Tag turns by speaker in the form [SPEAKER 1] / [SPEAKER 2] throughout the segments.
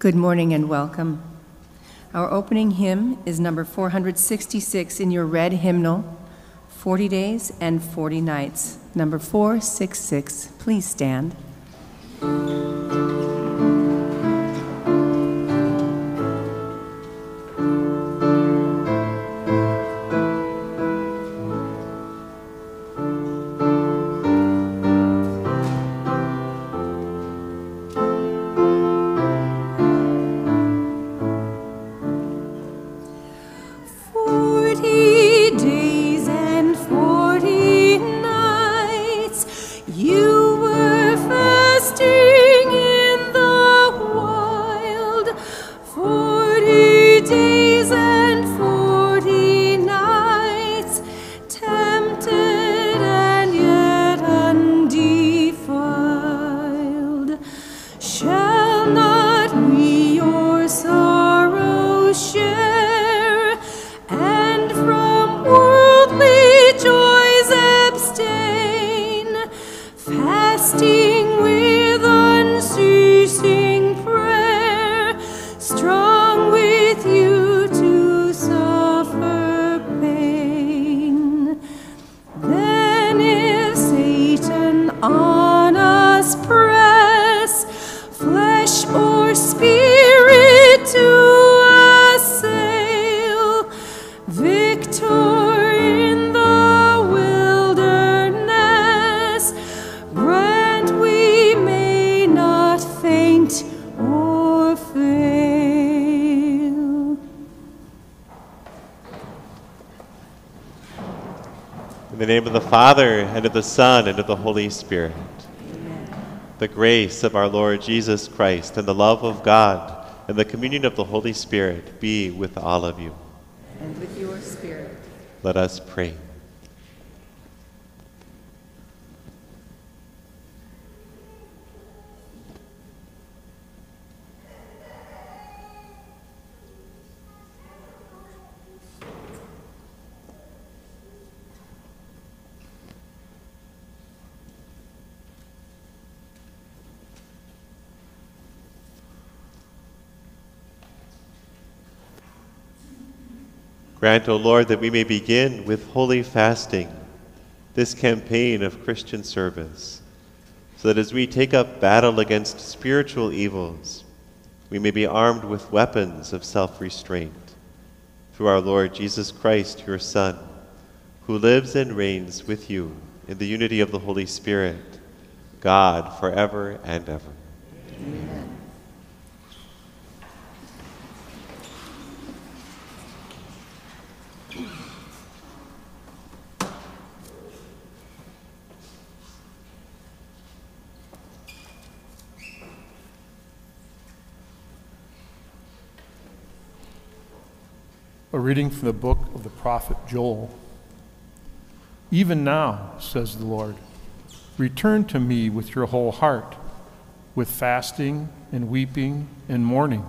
[SPEAKER 1] Good morning and welcome. Our opening hymn is number 466 in your red hymnal, 40 Days and 40 Nights, number 466. Please stand.
[SPEAKER 2] Spirit to assail, victor in the wilderness, grant we may not faint or fail.
[SPEAKER 3] In the name of the Father, and of the Son, and of the Holy Spirit. The grace of our Lord Jesus Christ, and the love of God, and the communion of the Holy Spirit be with all of you.
[SPEAKER 1] And with your spirit.
[SPEAKER 3] Let us pray. Grant, O Lord, that we may begin with holy fasting this campaign of Christian service, so that as we take up battle against spiritual evils, we may be armed with weapons of self restraint. Through our Lord Jesus Christ, your Son, who lives and reigns with you in the unity of the Holy Spirit, God, forever and ever.
[SPEAKER 4] A reading from the book of the prophet Joel. Even now, says the Lord, return to me with your whole heart, with fasting and weeping and mourning.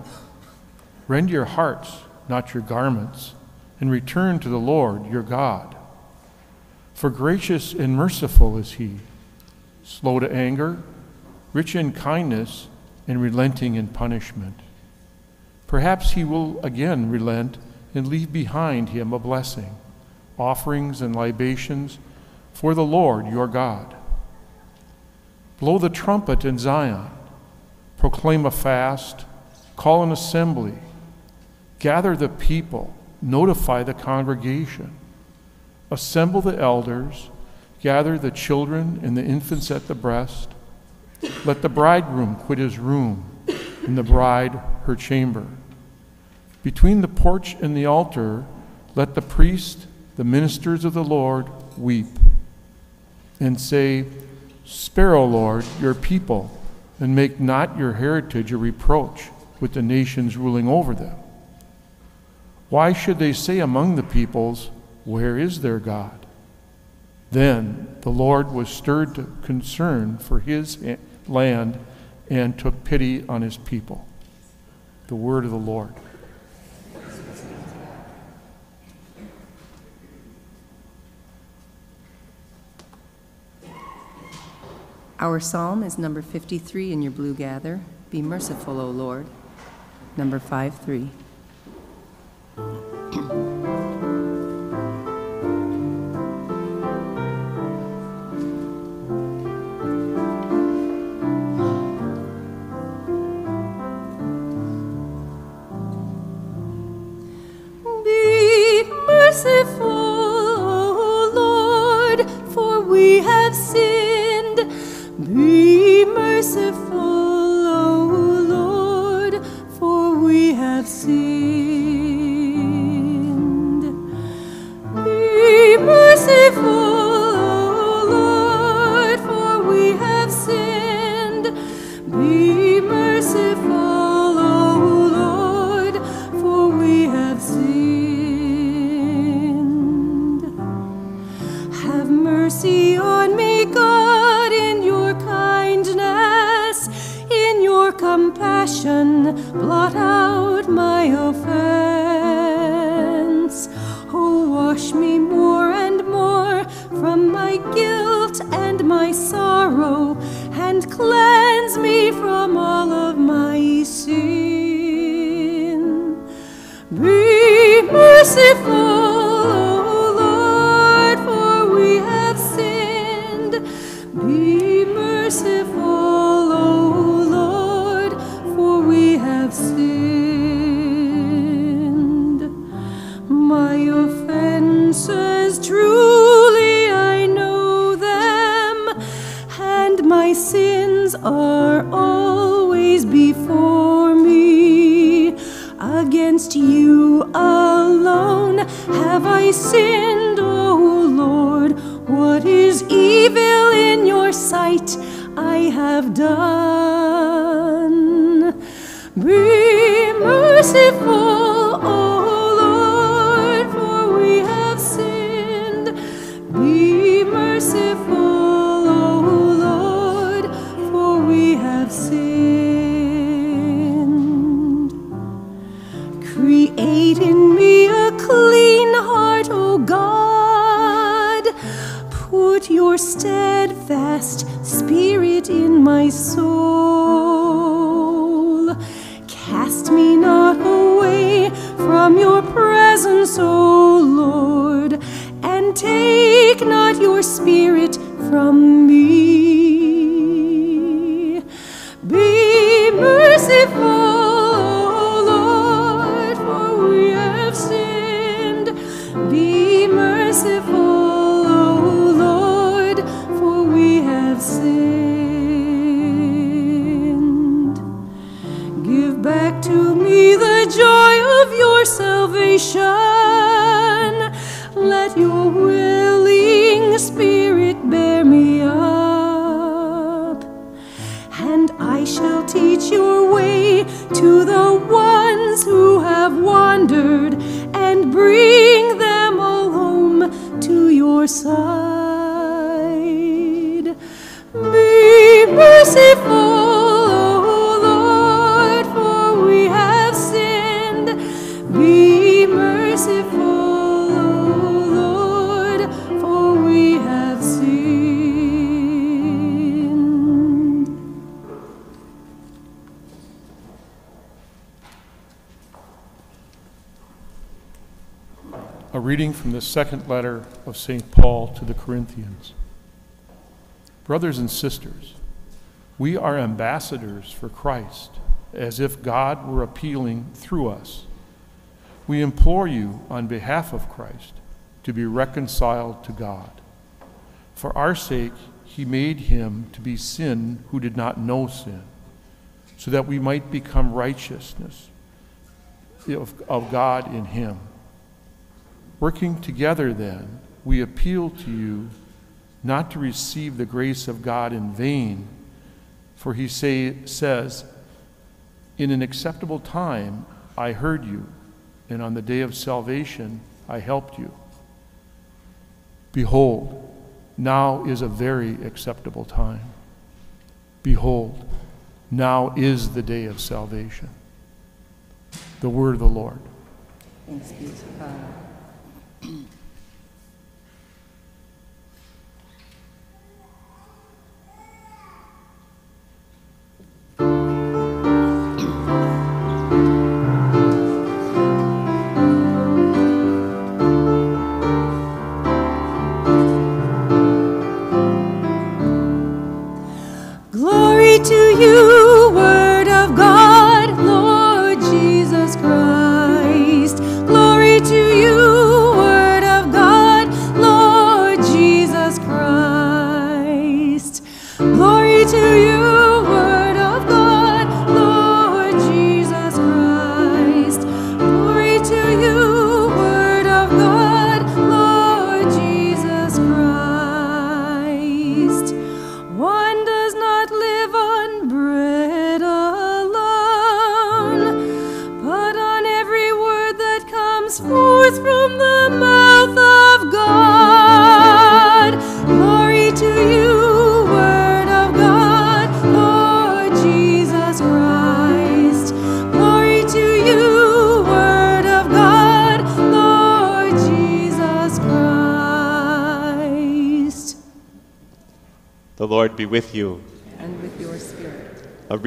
[SPEAKER 4] Rend your hearts, not your garments, and return to the Lord your God. For gracious and merciful is he, slow to anger, rich in kindness, and relenting in punishment. Perhaps he will again relent and leave behind him a blessing, offerings and libations for the Lord your God. Blow the trumpet in Zion, proclaim a fast, call an assembly, gather the people, notify the congregation, assemble the elders, gather the children and the infants at the breast. Let the bridegroom quit his room, and the bride her chamber. Between the porch and the altar, let the priest, the ministers of the Lord, weep and say, Spare, O Lord, your people, and make not your heritage a reproach with the nations ruling over them. Why should they say among the peoples, Where is their God? Then the Lord was stirred to concern for his land and took pity on his people. The word of the Lord.
[SPEAKER 1] Our psalm is number 53 in your blue gather. Be merciful, O Lord. Number
[SPEAKER 2] 5 3. My sins are always before me. Against you alone have I sinned, O Lord. What is evil in your sight I have done. Steadfast spirit in my soul. Wandered and bring them all home to your side. Be merciful,
[SPEAKER 4] from the second letter of St. Paul to the Corinthians. Brothers and sisters, we are ambassadors for Christ, as if God were appealing through us. We implore you on behalf of Christ to be reconciled to God. For our sake, he made him to be sin who did not know sin, so that we might become righteousness of, of God in him. Working together, then, we appeal to you not to receive the grace of God in vain, for he say, says, In an acceptable time I heard you, and on the day of salvation I helped you. Behold, now is a very acceptable time. Behold, now is the day of salvation. The word of the Lord.
[SPEAKER 1] Thanks be to God.
[SPEAKER 3] Mm-hmm.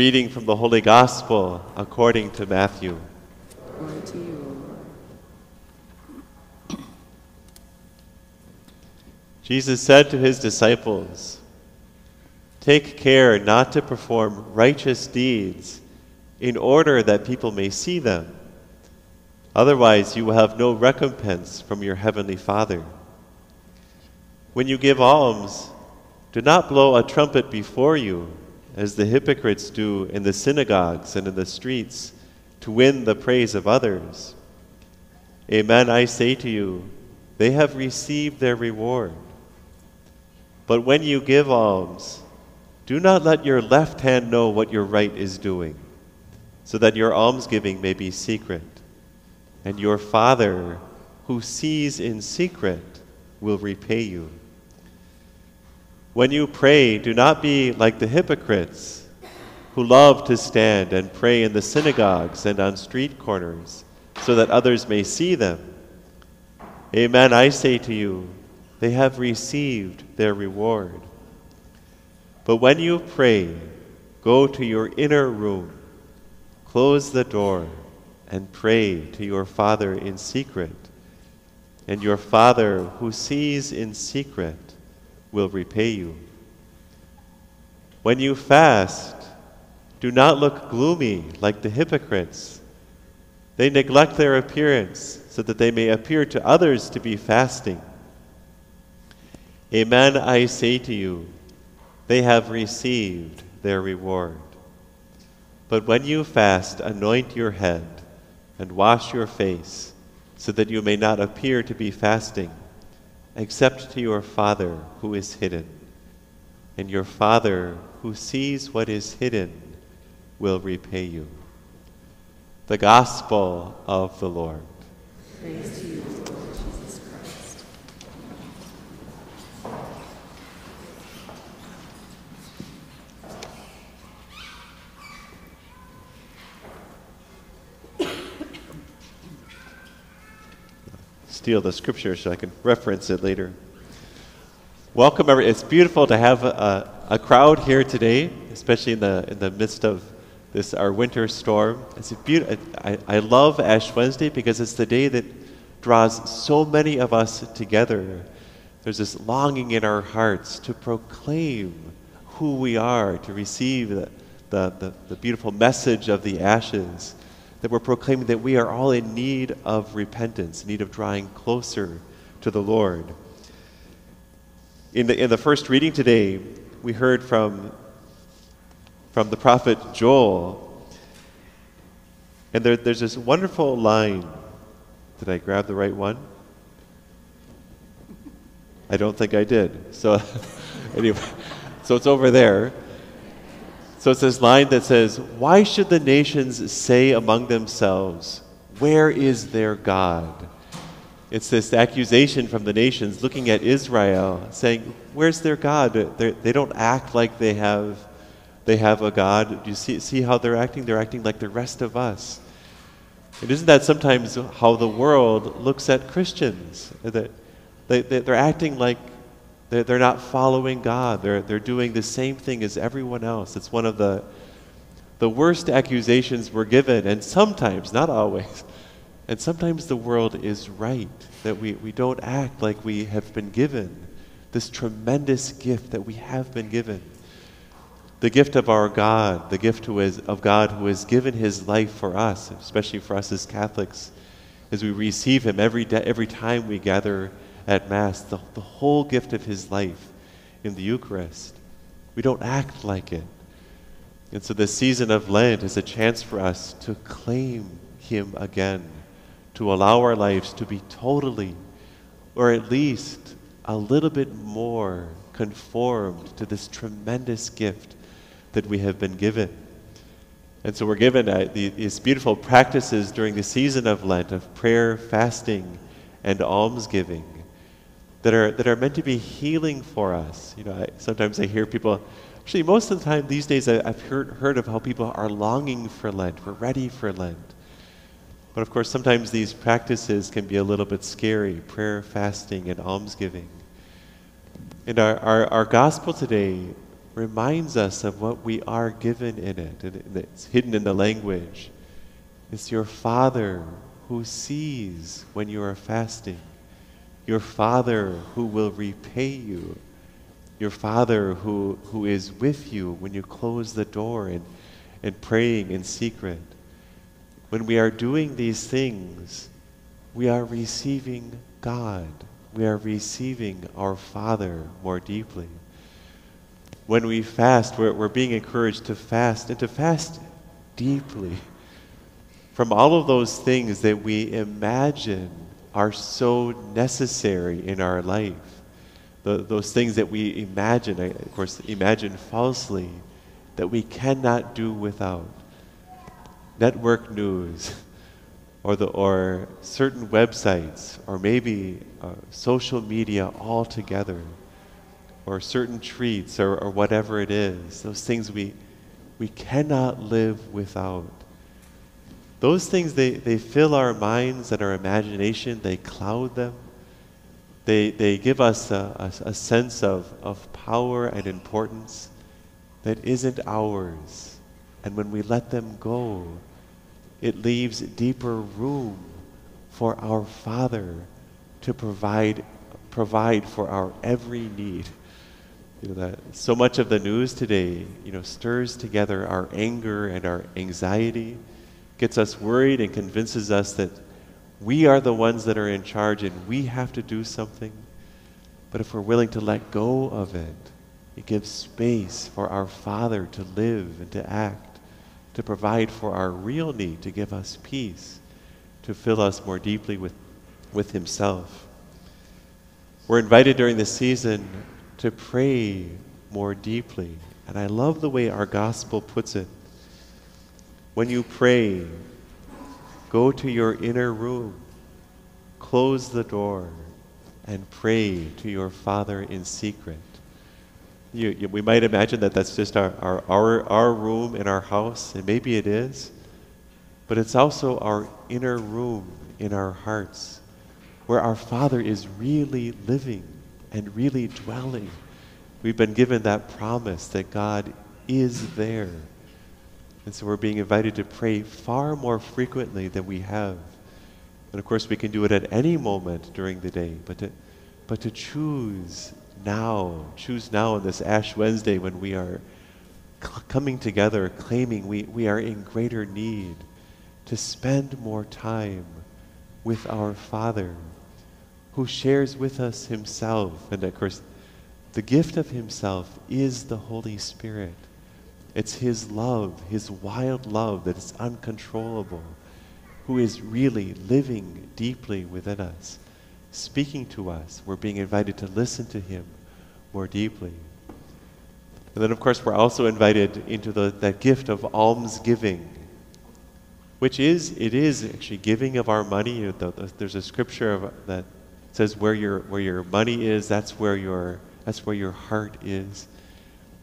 [SPEAKER 3] Reading from the Holy Gospel according to Matthew. Jesus said to his disciples, Take care not to perform righteous deeds in order that people may see them. Otherwise, you will have no recompense from your heavenly Father. When you give alms, do not blow a trumpet before you, as the hypocrites do in the synagogues and in the streets, to win the praise of others. Amen, I say to you, they have received their reward. But when you give alms, do not let your left hand know what your right is doing, so that your almsgiving may be secret. And your Father, who sees in secret, will repay you. When you pray, do not be like the hypocrites who love to stand and pray in the synagogues and on street corners, so that others may see them. Amen, I say to you, they have received their reward. But when you pray, go to your inner room, close the door, and pray to your Father in secret. And your Father, who sees in secret, will repay you. When you fast, do not look gloomy like the hypocrites. They neglect their appearance so that they may appear to others to be fasting. Amen, I say to you, they have received their reward. But when you fast, anoint your head and wash your face, so that you may not appear to be fasting, except to your Father who is hidden. And your Father who sees what is hidden will repay you. The Gospel of the Lord.
[SPEAKER 1] Praise to you, Lord
[SPEAKER 3] steal the scripture so I can reference it later. Welcome, every. It's beautiful to have a, a crowd here today, especially in the in the midst of this our winter storm. It's a beautiful. I, I love Ash Wednesday because it's the day that draws so many of us together. There's this longing in our hearts to proclaim who we are, to receive the, the, the, the beautiful message of the ashes that we're proclaiming that we are all in need of repentance, need of drawing closer to the Lord. In the, in the first reading today, we heard from, from the prophet Joel. And there, there's this wonderful line. Did I grab the right one? I don't think I did. So, anyway, so it's over there. So it's this line that says, Why should the nations say among themselves, Where is their God? It's this accusation from the nations looking at Israel, saying, Where's their God? They're, they do not act like they have, they have a God. Do you see, see how they're acting? They're acting like the rest of us. And isn't that sometimes how the world looks at Christians? That they, they, they're acting like they're, they're not following God. They're, they're doing the same thing as everyone else. It's one of the, the worst accusations we're given, and sometimes, not always, and sometimes the world is right, that we, we don't act like we have been given this tremendous gift that we have been given. The gift of our God, the gift who is, of God who has given his life for us, especially for us as Catholics, as we receive him every, day, every time we gather at Mass, the, the whole gift of his life in the Eucharist. We don't act like it. And so the season of Lent is a chance for us to claim him again, to allow our lives to be totally, or at least a little bit more conformed to this tremendous gift that we have been given. And so we're given uh, the, these beautiful practices during the season of Lent of prayer, fasting, and almsgiving that are, that are meant to be healing for us. You know, I, sometimes I hear people, actually, most of the time these days, I, have heard, heard of how people are longing for Lent, we're ready for Lent. But of course, sometimes these practices can be a little bit scary prayer, fasting, and almsgiving. And our, our, our gospel today reminds us of what we are given in it, and it's hidden in the language. It's your Father who sees when you are fasting your Father who will repay you, your Father who, who is with you when you close the door and, and praying in secret. When we are doing these things, we are receiving God. We are receiving our Father more deeply. When we fast, we're, we're being encouraged to fast and to fast deeply from all of those things that we imagine are so necessary in our life. The, those things that we imagine, of course, imagine falsely, that we cannot do without. Network news, or, the, or certain websites, or maybe uh, social media altogether, or certain treats, or, or whatever it is. Those things we, we cannot live without. Those things, they, they fill our minds and our imagination, they cloud them. They, they give us a, a, a sense of, of power and importance that isn't ours. And when we let them go, it leaves deeper room for our Father to provide, provide for our every need. You know, that so much of the news today, you know, stirs together our anger and our anxiety gets us worried and convinces us that we are the ones that are in charge and we have to do something. But if we're willing to let go of it, it gives space for our Father to live and to act, to provide for our real need, to give us peace, to fill us more deeply with, with Himself. We're invited during this season to pray more deeply. And I love the way our gospel puts it. When you pray, go to your inner room, close the door, and pray to your Father in secret. You, you, we might imagine that that's just our, our, our, our room in our house, and maybe it is, but it's also our inner room in our hearts where our Father is really living and really dwelling. We've been given that promise that God is there. And so we're being invited to pray far more frequently than we have. And of course, we can do it at any moment during the day, but to, but to choose now, choose now on this Ash Wednesday when we are cl- coming together, claiming we, we are in greater need, to spend more time with our Father who shares with us Himself. And of course, the gift of Himself is the Holy Spirit. It's His love, His wild love that is uncontrollable, who is really living deeply within us, speaking to us. We're being invited to listen to Him more deeply. And then, of course, we're also invited into the, that gift of almsgiving, which is, it is actually giving of our money. There's a scripture that says where your, where your money is, that's where your, that's where your heart is.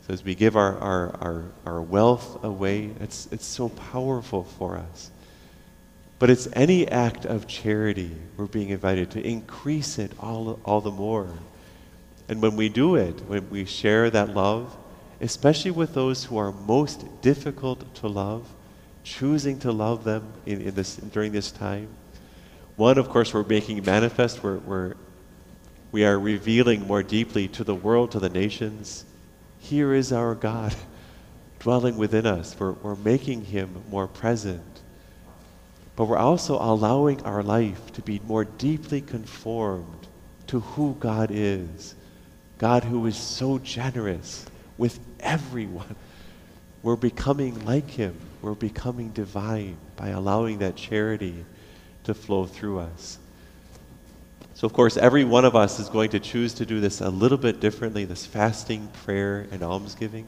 [SPEAKER 3] So as we give our, our, our, our wealth away, it's, it's so powerful for us. But it's any act of charity we're being invited to increase it all, all the more. And when we do it, when we share that love, especially with those who are most difficult to love, choosing to love them in, in this, during this time. One, of course, we're making manifest, we're, we're, we are revealing more deeply to the world, to the nations, here is our God dwelling within us. We're, we're making him more present. But we're also allowing our life to be more deeply conformed to who God is. God who is so generous with everyone. We're becoming like him. We're becoming divine by allowing that charity to flow through us. So, of course, every one of us is going to choose to do this a little bit differently this fasting, prayer, and almsgiving.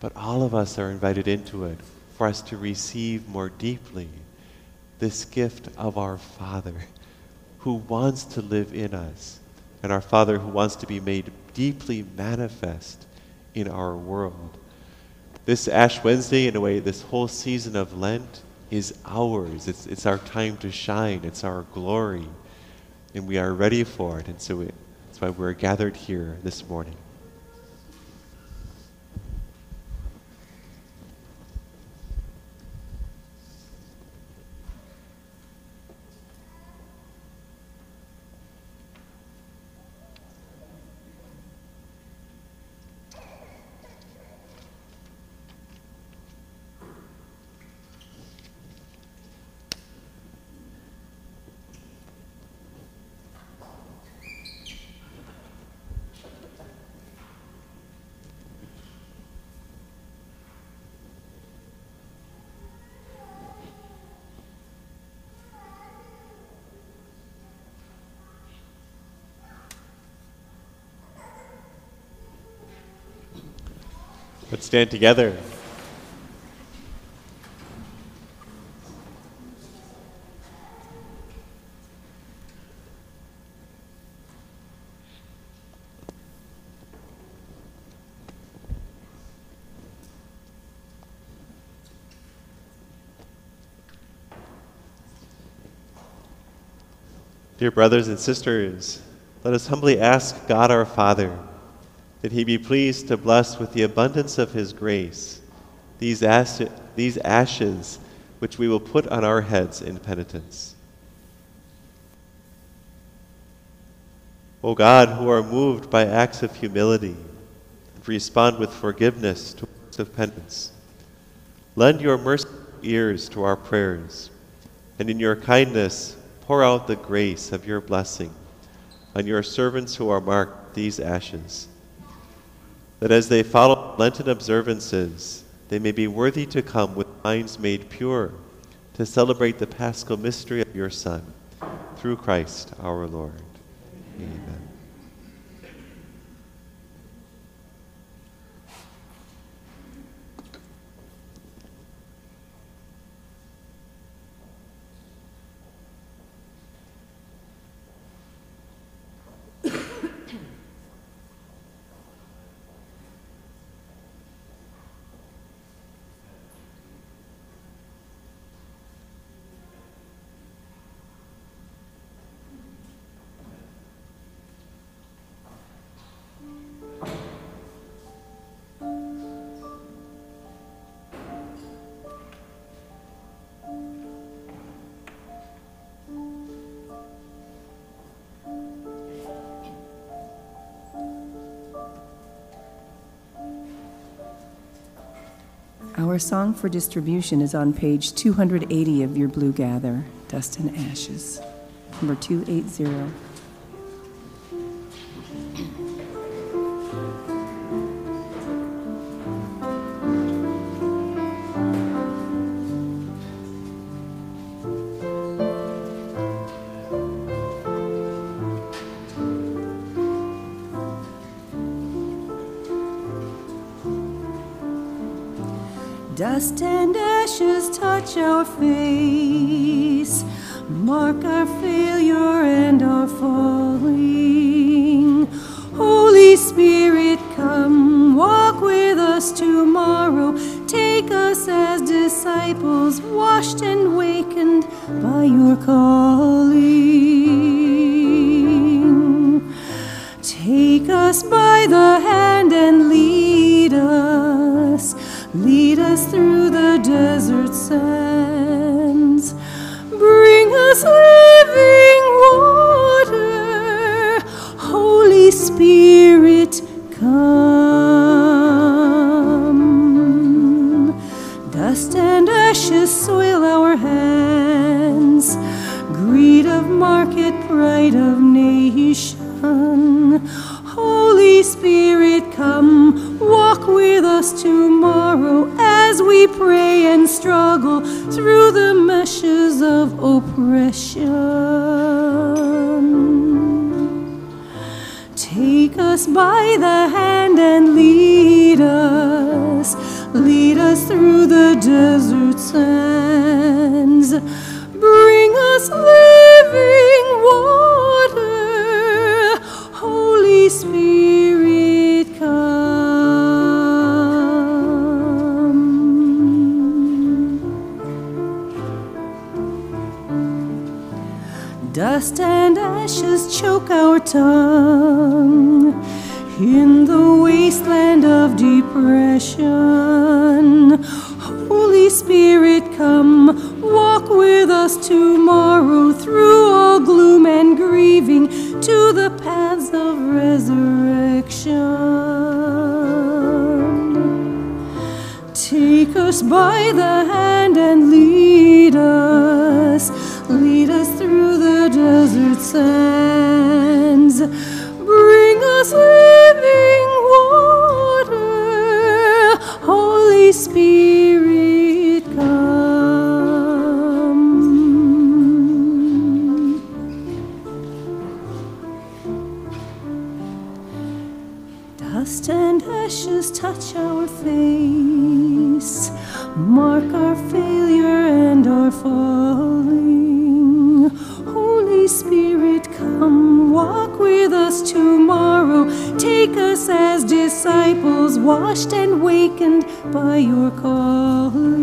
[SPEAKER 3] But all of us are invited into it for us to receive more deeply this gift of our Father who wants to live in us, and our Father who wants to be made deeply manifest in our world. This Ash Wednesday, in a way, this whole season of Lent is ours. It's, it's our time to shine, it's our glory, and we are ready for it. And so it, that's why we're gathered here this morning. Let's stand together. Dear brothers and sisters, let us humbly ask God our Father that he be pleased to bless with the abundance of his grace these, as- these ashes which we will put on our heads in penitence. O God, who are moved by acts of humility and respond with forgiveness to acts of penance, lend your merciful ears to our prayers, and in your kindness pour out the grace of your blessing on your servants who are marked these ashes that as they follow Lenten observances, they may be worthy to come with minds made pure to celebrate the paschal mystery of your Son, through Christ our Lord. Amen.
[SPEAKER 1] Our song for distribution is on page 280 of your Blue Gather, Dust and Ashes, number 280.
[SPEAKER 2] Touch our face, mark our lead us, through the desert sands. Bring us living water, Holy Spirit, come. Dust and ashes choke our tongue in the wasteland of depression. Holy Spirit, come, walk with us tomorrow through all gloom and grieving to the paths of resurrection. Take us by the hand and lead us, lead us through the desert sands. Washed and wakened by your calling.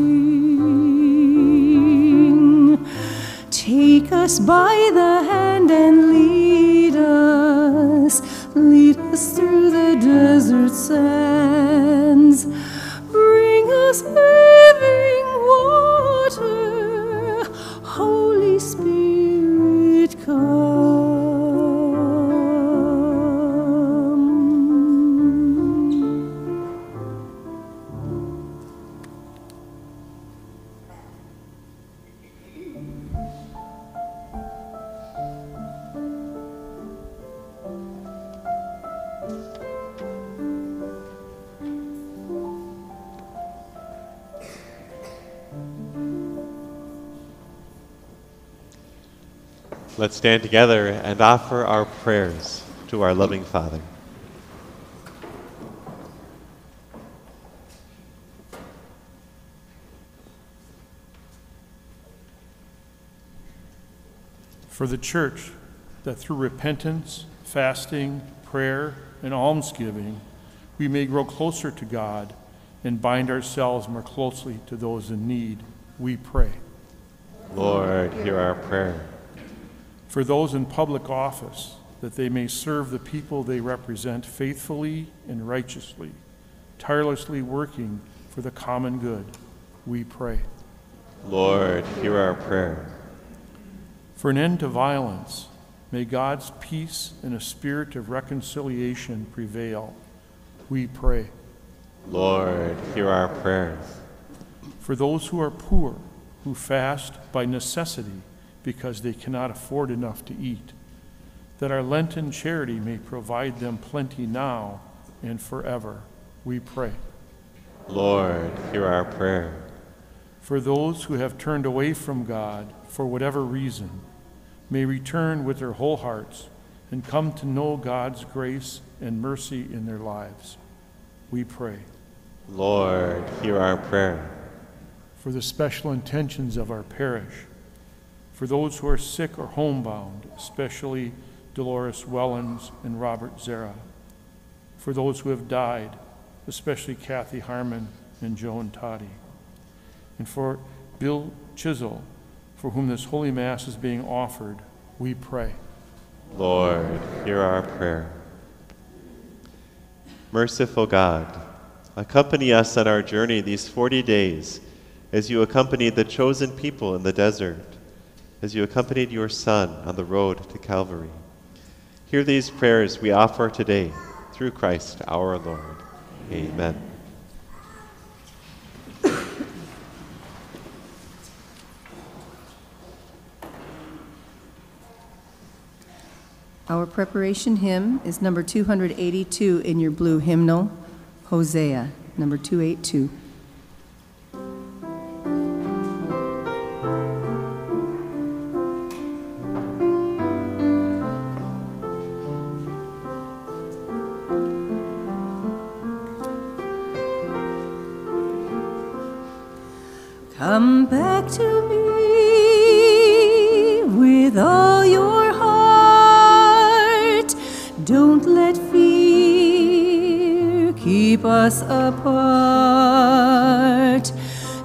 [SPEAKER 2] Take us by the hand and lead
[SPEAKER 3] Let's stand together and offer our prayers to our loving Father.
[SPEAKER 4] For the church, that through repentance, fasting, prayer, and almsgiving, we may grow closer to God and bind ourselves more closely to those in need, we pray.
[SPEAKER 3] Lord, hear our prayer.
[SPEAKER 4] For those in public office, that they may serve the people they represent faithfully and righteously, tirelessly working for the common good, we pray.
[SPEAKER 3] Lord, hear our prayer.
[SPEAKER 4] For an end to violence, may God's peace and a spirit of reconciliation prevail, we pray.
[SPEAKER 3] Lord, hear our prayers.
[SPEAKER 4] For those who are poor, who fast by necessity because they cannot afford enough to eat, that our Lenten charity may provide them plenty now and forever, we pray.
[SPEAKER 3] Lord, hear our prayer.
[SPEAKER 4] For those who have turned away from God for whatever reason, may return with their whole hearts and come to know God's grace and mercy in their lives. We pray.
[SPEAKER 3] Lord, hear our prayer.
[SPEAKER 4] For the special intentions of our parish, for those who are sick or homebound, especially Dolores Wellens and Robert Zera, for those who have died, especially Kathy Harmon and Joan Toddy, and for Bill Chisel, for whom this Holy Mass is being offered, we pray.
[SPEAKER 3] Lord, hear our prayer. Merciful God, accompany us on our journey these 40 days as you accompanied the chosen people in the desert, as you accompanied your Son on the road to Calvary. Hear these prayers we offer today through Christ our Lord. Amen.
[SPEAKER 1] Our preparation hymn is number 282 in your blue hymnal, Hosea, number 282.
[SPEAKER 2] Come back to me with all your heart. Don't let fear keep us apart.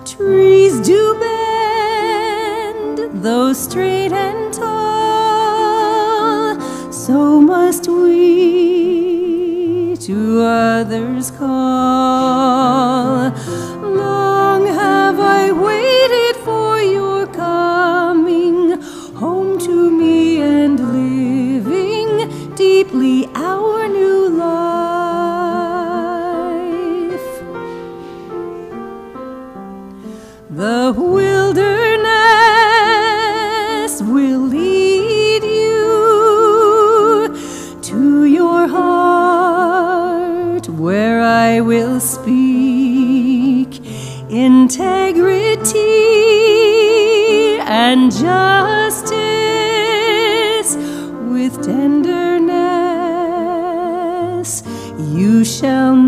[SPEAKER 2] Trees do bend, though straight and tall, so must we to others call. You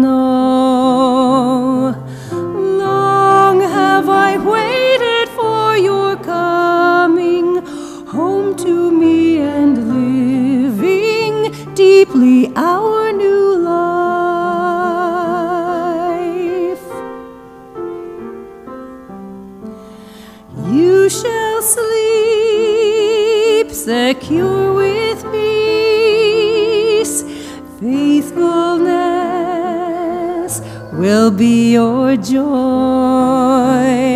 [SPEAKER 2] will be your joy.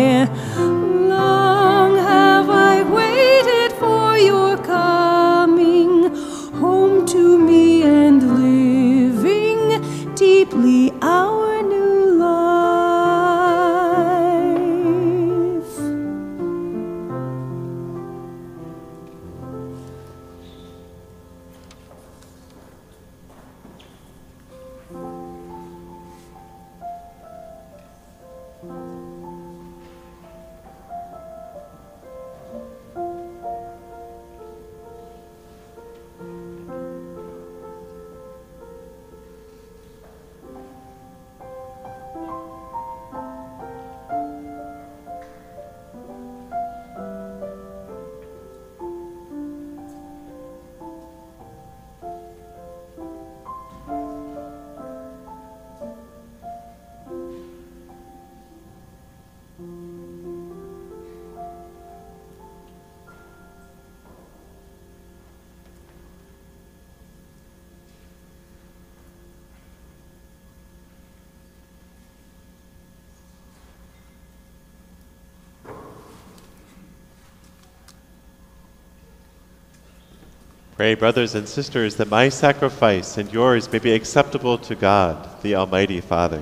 [SPEAKER 3] Pray, brothers and sisters, that my sacrifice and yours may be acceptable to God, the Almighty Father.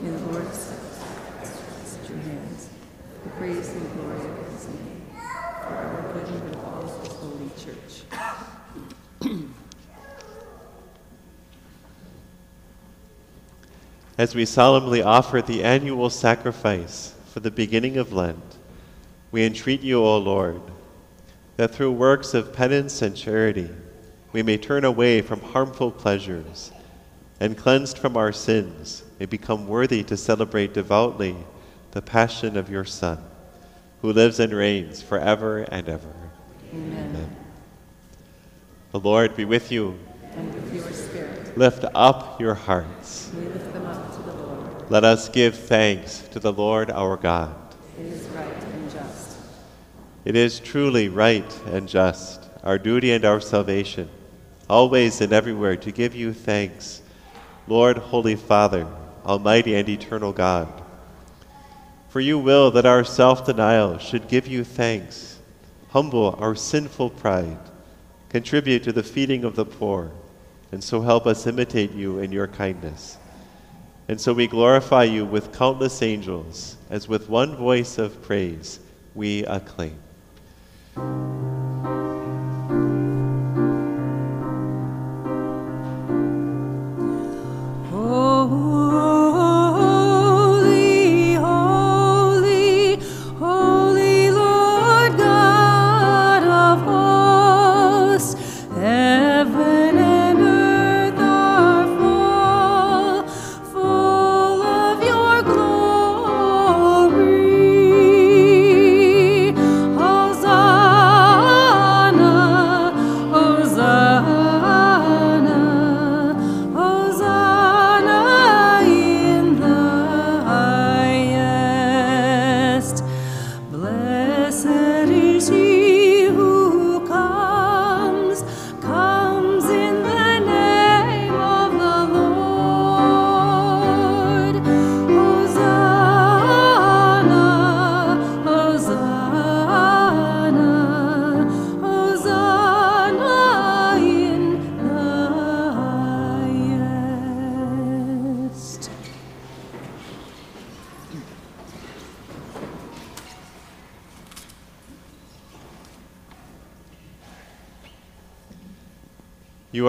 [SPEAKER 1] May the Lord accept your hands, the praise and glory of his name, for our good and all of holy church.
[SPEAKER 3] As we solemnly offer the annual sacrifice for the beginning of Lent, we entreat you, O Lord, that through works of penance and charity we may turn away from harmful pleasures and, cleansed from our sins, may become worthy to celebrate devoutly the passion of your Son, who lives and reigns forever and ever.
[SPEAKER 1] Amen.
[SPEAKER 3] The Lord be with you.
[SPEAKER 1] And with your spirit,
[SPEAKER 3] Lift up your hearts.
[SPEAKER 1] we lift them up to the Lord.
[SPEAKER 3] Let us give thanks to the Lord our God.
[SPEAKER 1] It is right.
[SPEAKER 3] It is truly right and just, our duty and our salvation, always and everywhere to give you thanks, Lord, Holy Father, Almighty and eternal God. For you will that our self denial should give you thanks, humble our sinful pride, contribute to the feeding of the poor, and so help us imitate you in your kindness. And so we glorify you with countless angels, as with one voice of praise we acclaim.
[SPEAKER 2] Thank
[SPEAKER 3] you.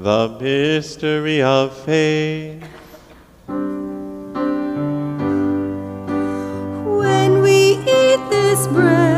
[SPEAKER 3] The mystery of faith.
[SPEAKER 2] When we eat this bread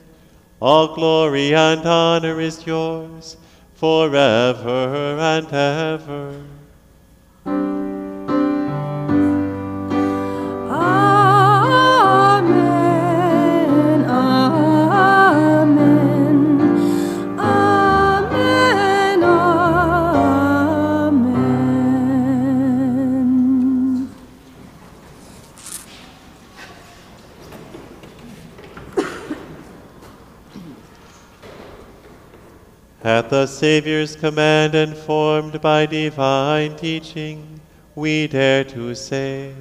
[SPEAKER 3] all glory and honor is yours forever and ever. At the Saviour's command and formed by divine teaching, we dare to say,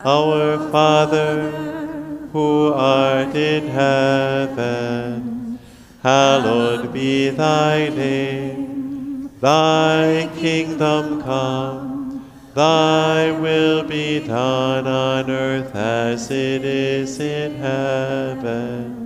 [SPEAKER 3] Our Father, who art in heaven, hallowed be thy name. Thy kingdom come, thy will be done on earth as it is in heaven.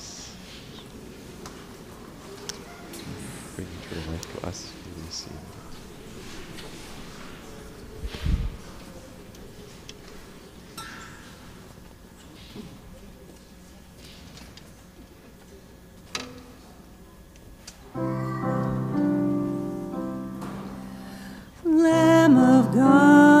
[SPEAKER 2] Lamb of God,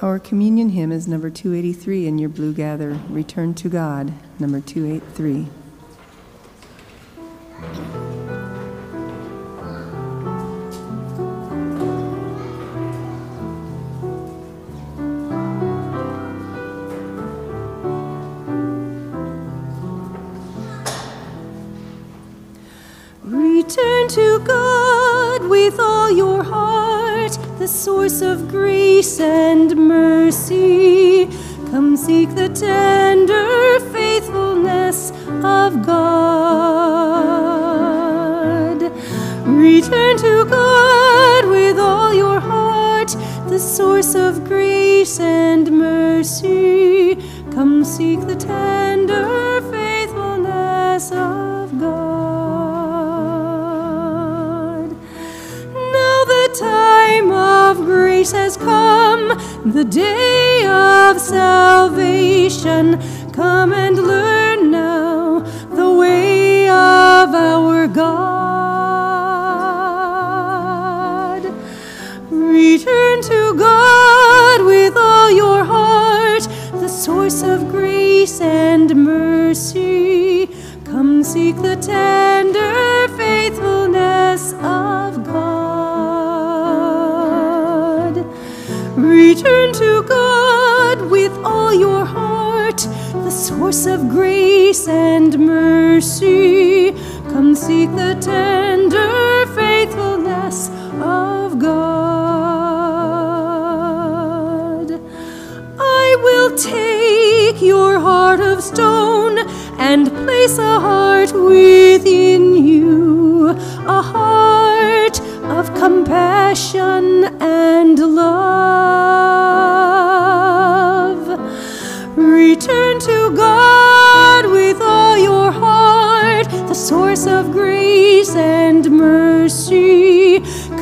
[SPEAKER 1] Our communion hymn is number 283 in your blue gather, Return to God, number 283.
[SPEAKER 2] Return to God with all your heart source of grace and mercy. Come seek the tender the day of salvation. Come and learn now the way of our God. Return to God with all your heart, the source of grace and mercy. Source of grace and mercy. Come seek the tender faithfulness of God. I will take your heart of stone and place a heart within you, a heart of compassion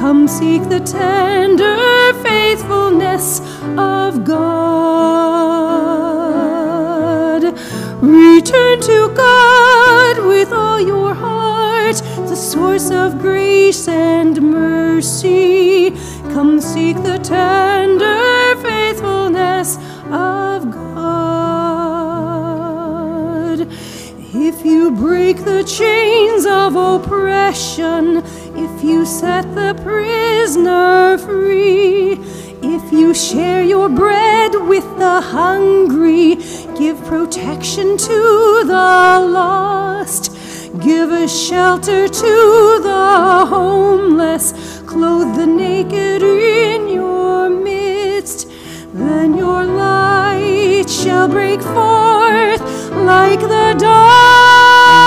[SPEAKER 2] Come seek the tender faithfulness of God. Return to God with all your heart, the source of grace and mercy. Come seek the tender faithfulness of God. If you break the chains of oppression, if you set the prisoner free, if you share your bread with the hungry, give protection to the lost, give a shelter to the homeless, clothe the naked in your midst, then your light shall break forth like the dawn.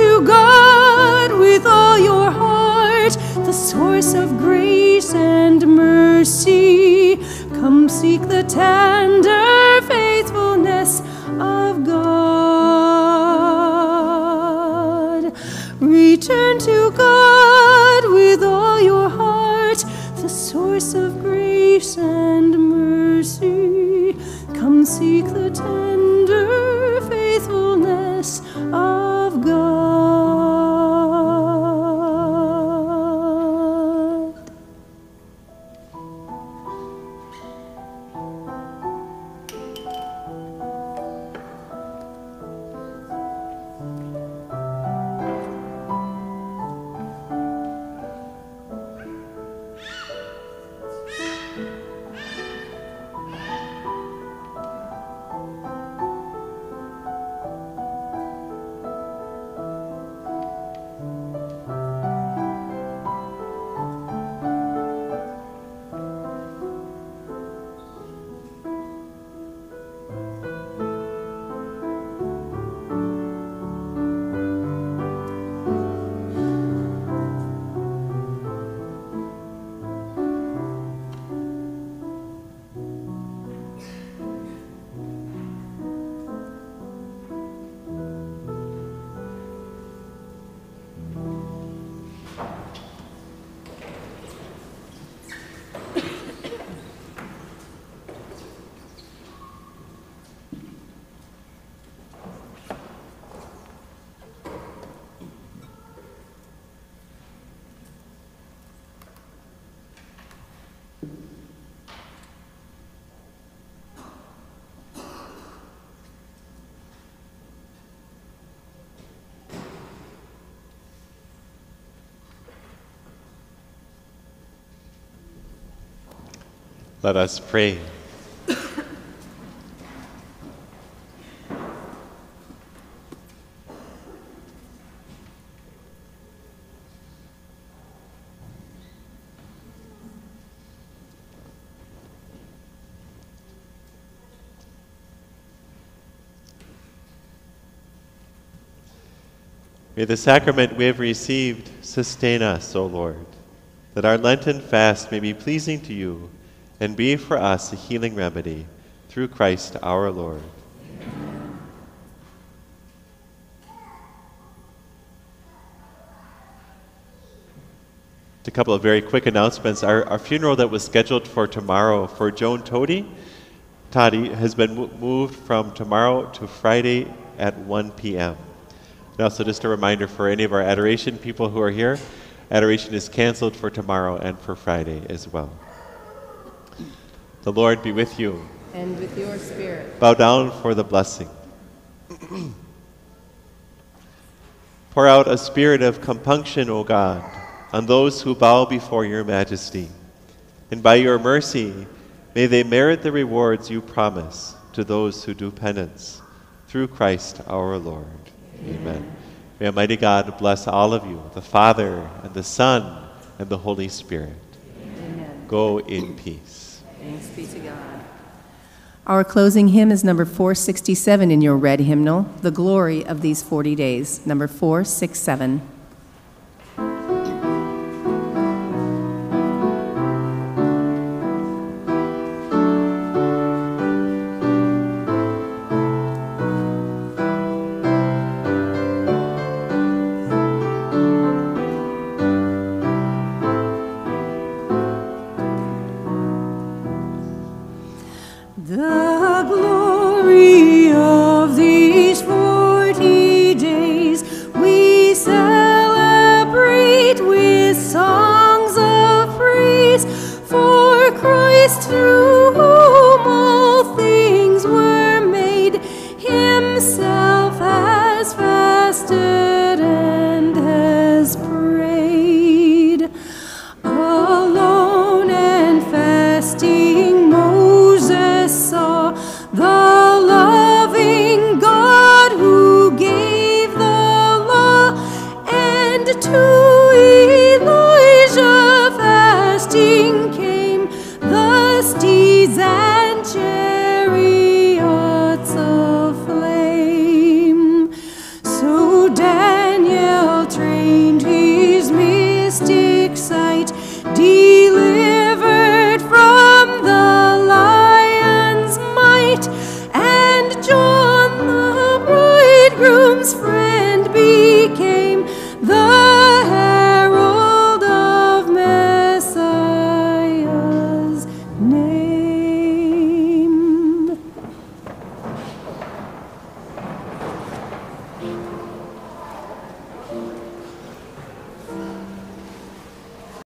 [SPEAKER 2] To God with all your heart, the source of grace and mercy. Come seek the tender faithfulness of God.
[SPEAKER 3] Let us pray. May the sacrament we have received sustain us, O Lord, that our Lenten fast may be pleasing to you and be for us a healing remedy through Christ our Lord. A couple of very quick announcements. Our, our funeral that was scheduled for tomorrow for Joan Toddy, Toddy has been moved from tomorrow to Friday at 1 p.m. And also, just a reminder for any of our adoration people who are here, adoration is canceled for tomorrow and for Friday as well. The Lord be with you.
[SPEAKER 2] And with your spirit.
[SPEAKER 3] Bow down for the blessing. Pour out a spirit of compunction, O God, on those who bow before your majesty. And by your mercy, may they merit the rewards you promise to those who do penance. Through Christ our Lord. Amen. May Almighty God bless all of you, the Father, and the Son, and the Holy Spirit.
[SPEAKER 2] Amen.
[SPEAKER 3] Go in peace.
[SPEAKER 2] Thanks be to God. Our closing hymn is number 467 in your red hymnal, The Glory of These 40 Days, number 467.